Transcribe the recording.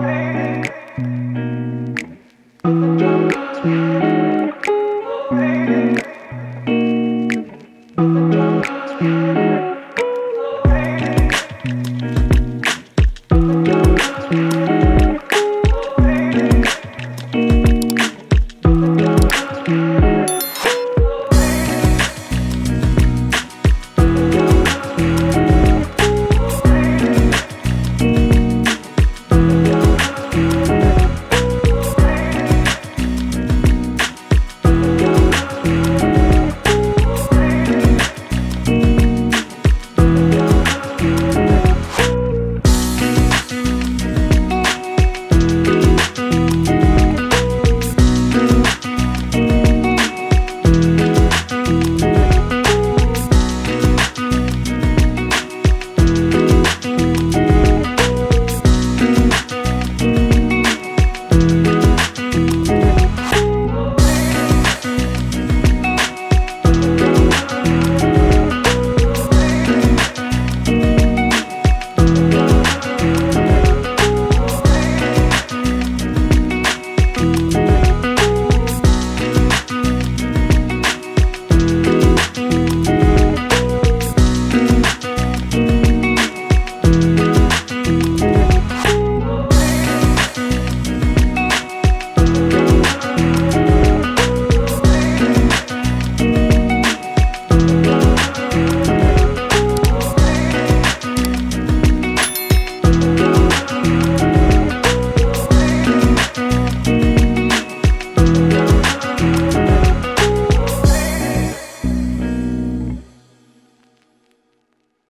away.